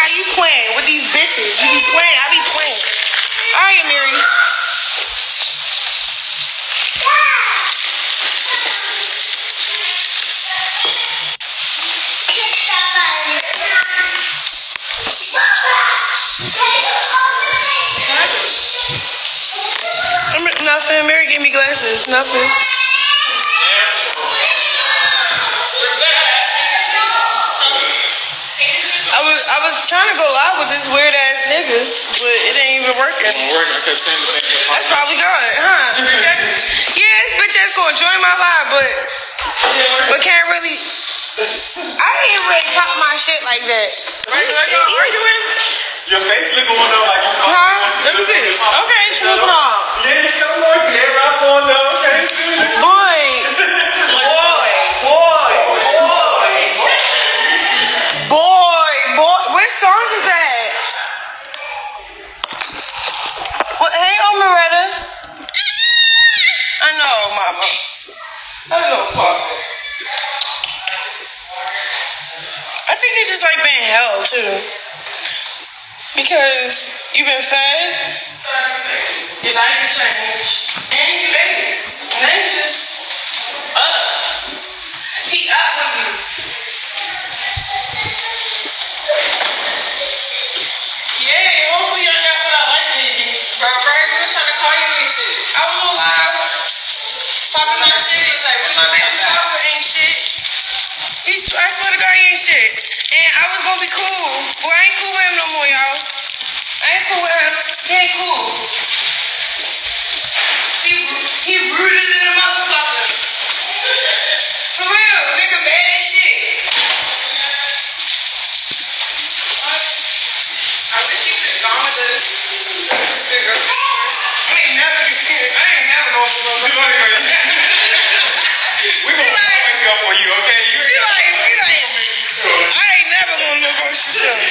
How you playing with these bitches? You be playing. I be playing. All right, Mary. Nothing. Mary gave me glasses. Nothing. Trying to go live with this weird ass nigga, but it ain't even working. working. I kept saying the thing. That's probably God, huh? yeah, this bitch ass gonna join my live, but but can't really. I ain't really pop my shit like that. Right, like, are you in? Your face looking one up like you talking. Huh? Let me see. Okay, it's moving on. Yeah, it's got more hair up on though. Okay, it's good. Boy, boy, They just like being held too, because you've been fed, your life no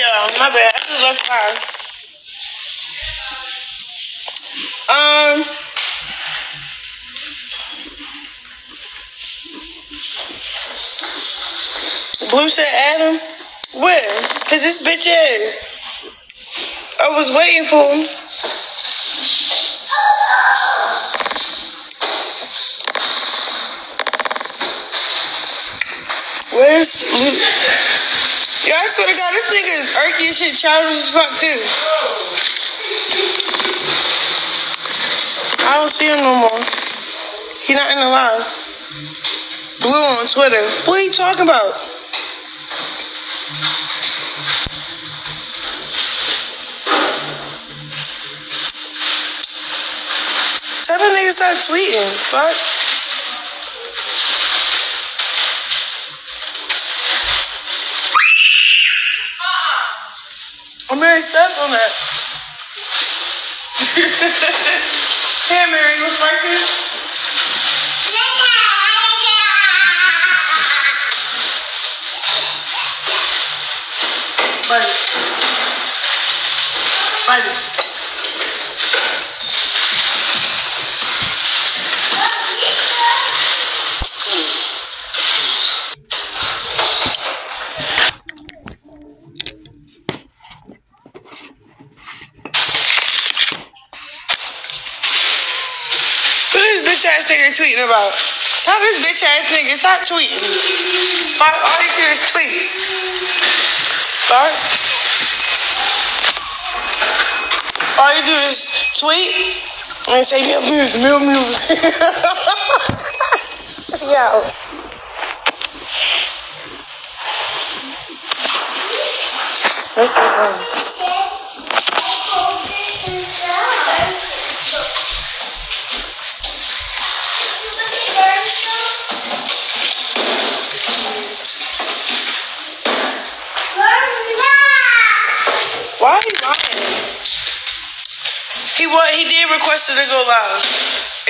y'all, my bad. I just left. Um. Blue said Adam. Where? Cause this bitch ass. I was waiting for him. Where's Luke? I swear to God, this nigga is irky as shit, childish as fuck too. I don't see him no more. He not in the live. Blue on Twitter. What are you talking about? Tell the nigga stop tweeting. Fuck. Very sad on that. hey, Mary, what's right here? Buddy. Buddy. Tweeting about? Tell this bitch ass nigga stop tweeting. All, you do is tweet. Sorry. All you do is tweet and say meow meow meow meow. Yo. What's that He did request it to go live.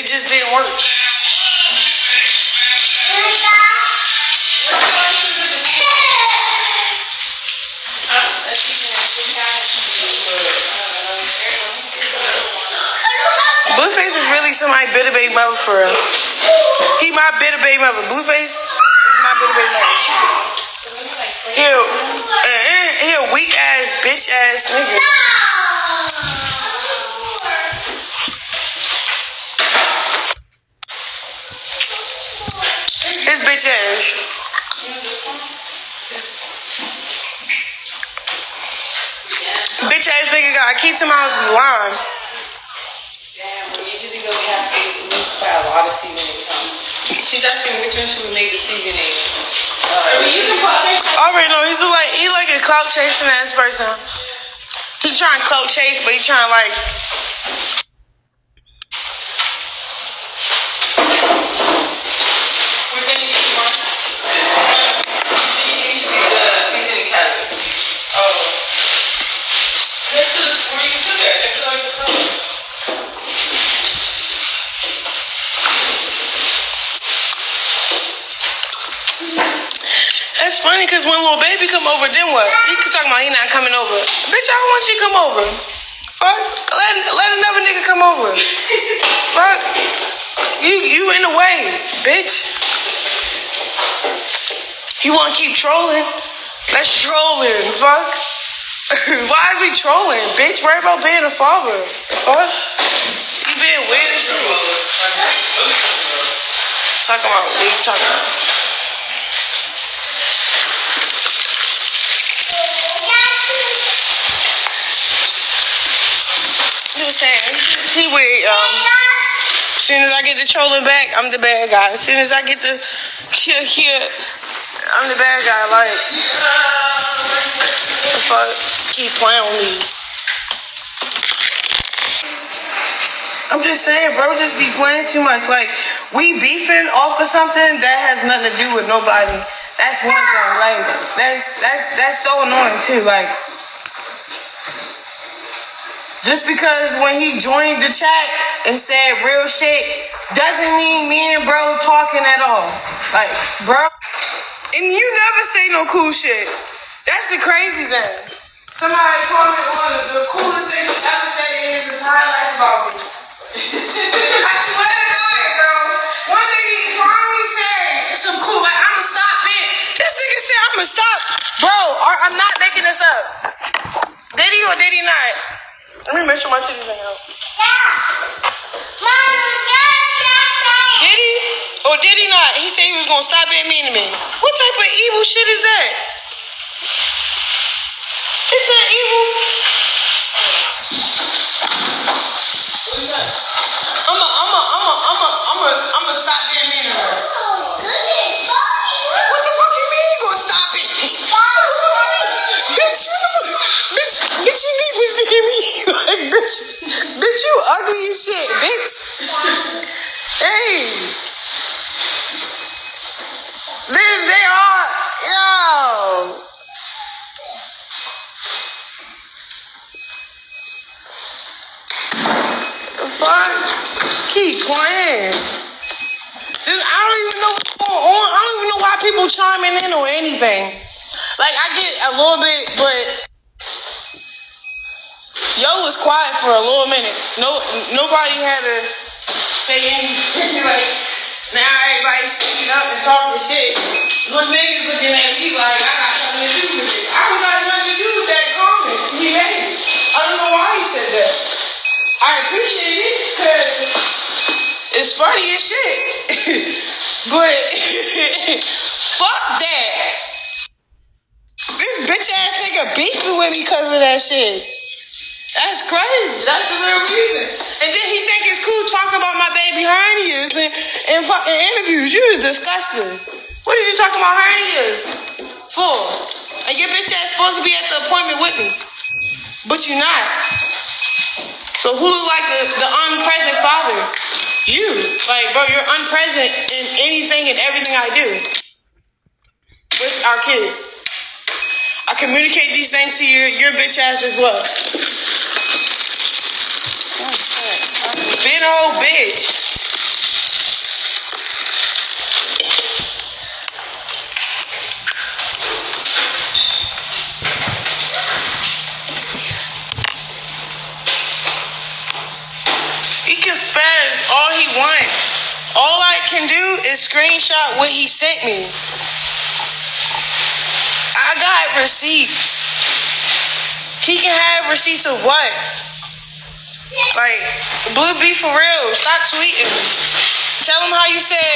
It just didn't work. Blueface is really somebody bitter baby mother for real. He my bitter baby mother. Blueface is my bitter baby mother. He a, uh, he a weak ass bitch ass nigga. His bitch ass. Bitch ass nigga got keep to my line. Damn, well, you usually really have to we a lot of seasoning. She's asking which one should we make the seasoning. Uh, you can put other I already know he's like he like a clout chasing ass person. He trying to clout chase, but he trying like That's funny because when Lil Baby come over, then what? He could talk about he not coming over. Bitch, I don't want you to come over. Fuck. Let, let another nigga come over. Fuck. You you in the way, bitch. You want to keep trolling? Let's trolling. Fuck. Why is we trolling, bitch? Worry about being a father. Fuck. You being weird as shit. Talking about what you talking about? Just saying. He weird. Um, as soon as I get the trolling back, I'm the bad guy. As soon as I get the kill here, I'm the bad guy. Like, the fuck, keep playing with me. I'm just saying, bro, just be playing too much. Like, we beefing off of something that has nothing to do with nobody. That's one thing. Like, that's that's that's so annoying too. Like, just because when he joined the chat and said real shit doesn't mean me and bro talking at all. Like, bro. And you never say no cool shit. That's the crazy thing. Somebody one of the coolest things he ever said in his entire life about me. I swear to God, bro. One thing he finally said, some cool, like, I'ma stop. This nigga said, I'ma stop. Bro, I'm not making this up. Did he or did he not? Sure my titties ain't out. Did he? Or oh, did he not? He said he was gonna stop being mean to me. What type of evil shit is that? Is that evil? Fuck? Keep playing. This, I don't even know what's going on. I don't even know why people chiming in or anything. Like, I get a little bit, but yo was quiet for a little minute. No, nobody had to say anything. like, now everybody's speaking up and talking shit. Little niggas looking at me like I got something to do with it. I don't got nothing to do with that comment he made. I don't know why he said that. I appreciate it because it's funny as shit. but fuck that. This bitch ass nigga beefing with me because of that shit. That's crazy. That's the real reason. And then he think it's cool talking about my baby hernias in, in fucking interviews. You was disgusting. What are you talking about hernias for? And your bitch ass supposed to be at the appointment with me. But you're not. So who look like the, the unpresent father? You. Like, bro, you're unpresent in anything and everything I do. With our kid. I communicate these things to your your bitch ass as well. Oh, Being a whole bitch. Can do is screenshot what he sent me. I got receipts. He can have receipts of what? Like, Blue B for real. Stop tweeting. Tell him how you said,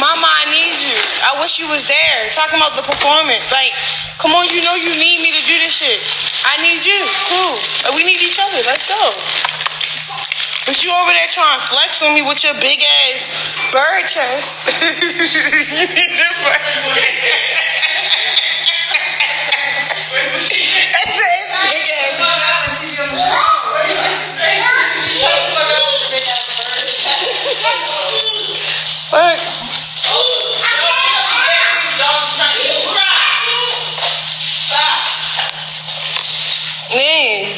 Mama, I need you. I wish you was there. Talking about the performance. Like, come on, you know you need me to do this shit. I need you. Cool. We need each other. Let's go. But you over there trying to flex on me with your big ass bird chest. What?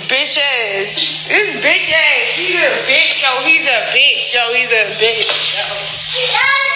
Bitch ass. This bitch ass. He's a bitch, yo. He's yo. He's a bitch.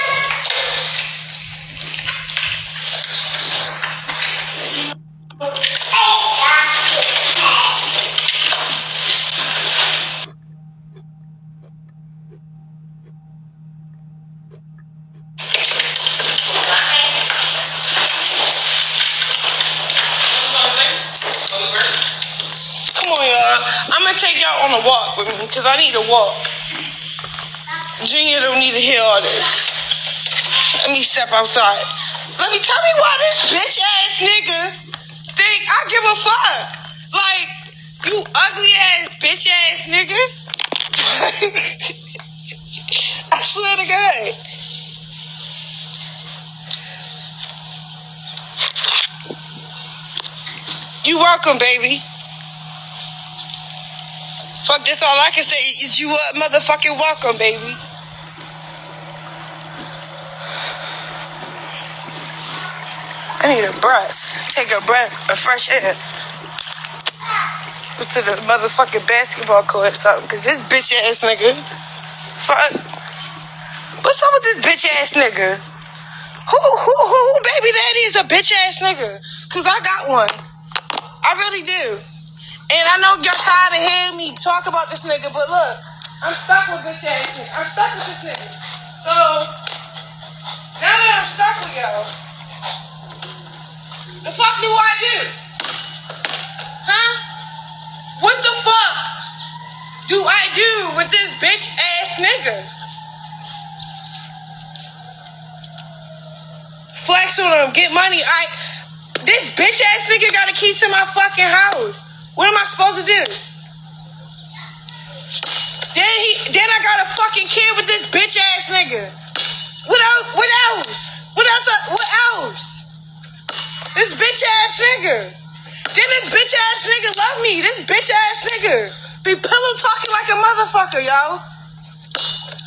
Step outside. Let me tell me why this bitch ass nigga think I give a fuck. Like, you ugly ass bitch ass nigga. I swear to God. You welcome, baby. Fuck this, all I can say is you are motherfucking welcome, baby. I need a breath. Take a breath of fresh air. Go to the motherfucking basketball court or something, cause this bitch ass nigga. Fuck. What's up with this bitch ass nigga? Who, who, who, who baby daddy is a bitch ass nigga? Cause I got one. I really do. And I know y'all tired of hearing me talk about this nigga, but look, I'm stuck with bitch ass nigga. I'm stuck with this nigga. So now that I'm stuck with y'all, the fuck do I do? Huh? What the fuck do I do with this bitch ass nigga? Flex on him, get money. I this bitch ass nigga got a key to my fucking house. What am I supposed to do? Then he then I got a fucking kid with this bitch ass nigga. Bitch ass nigga. Then this bitch ass nigga love me. This bitch ass nigga Be pillow talking like a motherfucker, yo.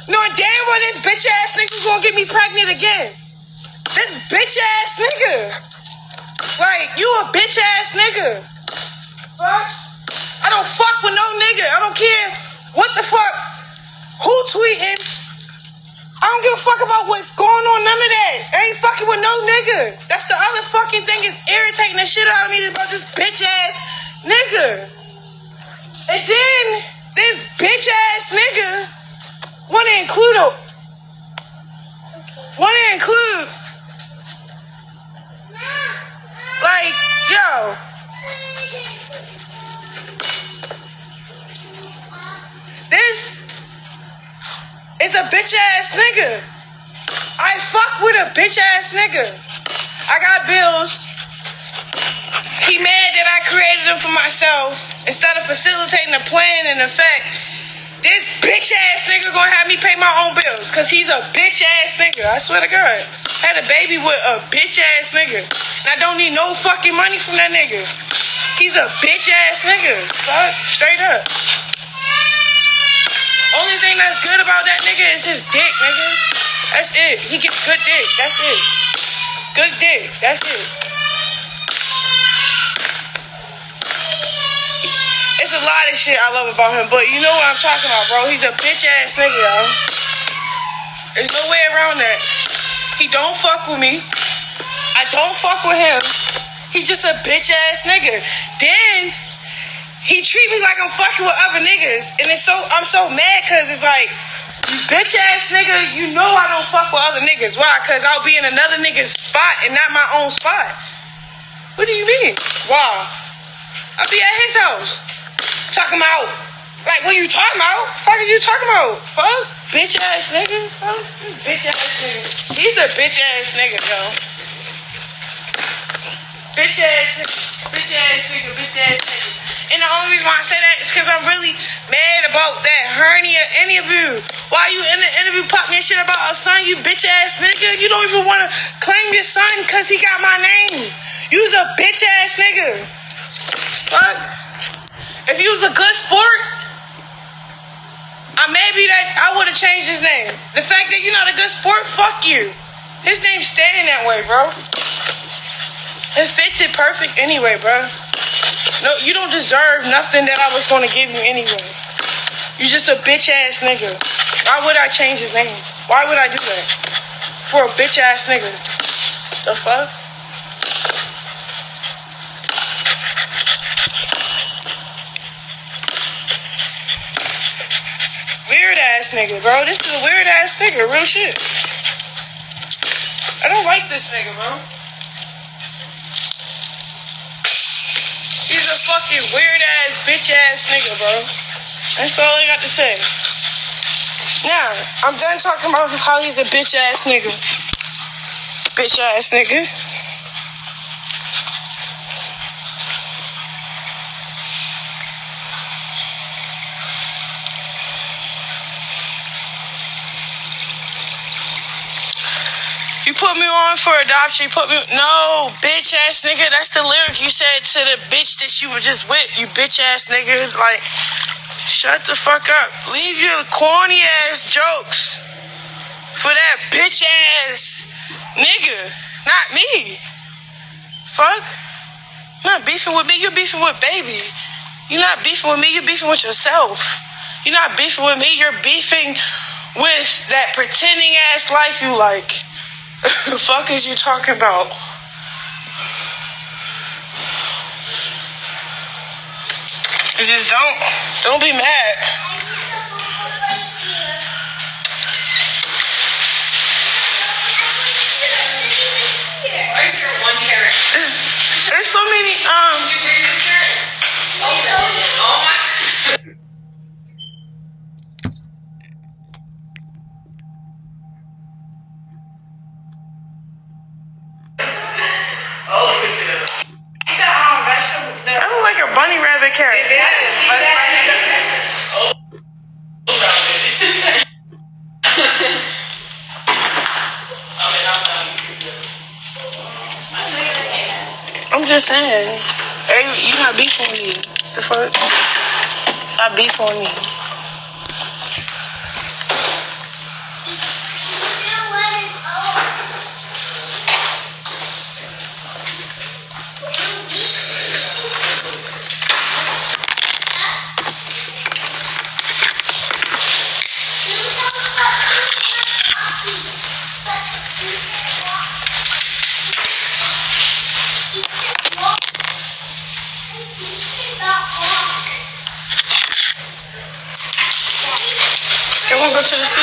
Knowing damn well this bitch ass nigga gonna get me pregnant again. This bitch ass nigga. Like, you a bitch ass nigga. Fuck. I don't fuck with no nigga. I don't care what the fuck. Who tweeting? I don't give a fuck about what's going on, none of that. I ain't fucking with no nigga. That's the other fucking thing is irritating the shit out of me about this bitch ass nigga. And then this bitch ass nigga wanna include a wanna include like yo this is a bitch ass nigga. I fuck with a bitch ass nigga. I got bills. He mad that I created them for myself instead of facilitating a plan and effect. This bitch ass nigga gonna have me pay my own bills because he's a bitch ass nigga. I swear to God. Had a baby with a bitch ass nigga. And I don't need no fucking money from that nigga. He's a bitch ass nigga. Fuck, straight up. Only thing that's good about that nigga is his dick, nigga. That's it. He gets good dick. That's it. Good dick. That's it. It's a lot of shit I love about him, but you know what I'm talking about, bro. He's a bitch ass nigga, yo. There's no way around that. He don't fuck with me. I don't fuck with him. He just a bitch ass nigga. Then he treat me like I'm fucking with other niggas, and it's so I'm so mad because it's like, you bitch ass nigga, you know I don't fuck with other niggas. Why? Because I'll be in another nigga's spot and not my own spot. What do you mean? Why? I'll be at his house talking about like what you talking about? Fuck are you talking about? Fuck bitch ass nigga. Fuck this bitch ass nigga. He's a bitch ass nigga, yo. Bitch ass nigga. Bitch ass nigga. Bitch ass nigga. And the only reason why I say that is because I'm really mad about that hernia interview. Why you in the interview pop me shit about a son, you bitch ass nigga? You don't even want to claim your son because he got my name. You's a bitch ass nigga. Fuck. If you was a good sport, uh, maybe that I would have changed his name. The fact that you're not a good sport, fuck you. His name's staying that way, bro. It fits it perfect anyway, bro. No, you don't deserve nothing that I was gonna give you anyway. You just a bitch ass nigga. Why would I change his name? Why would I do that? For a bitch ass nigga. The fuck? Weird ass nigga, bro. This is a weird ass nigga, real shit. I don't like this nigga, bro. Fucking weird ass, bitch ass nigga, bro. That's all I got to say. Now, I'm done talking about how he's a bitch ass nigga. Bitch ass nigga. You put me on for adoption. You put me no bitch ass nigga. That's the lyric you said to the bitch that you were just with. You bitch ass nigga. Like, shut the fuck up. Leave your corny ass jokes for that bitch ass nigga, not me. Fuck. You're not beefing with me. You're beefing with baby. You're not beefing with me. You're beefing with yourself. You're not beefing with me. You're beefing with that pretending ass life you like. The fuck is you talking about? Just don't don't be mad. One carrot. Beefing with me. To the studio?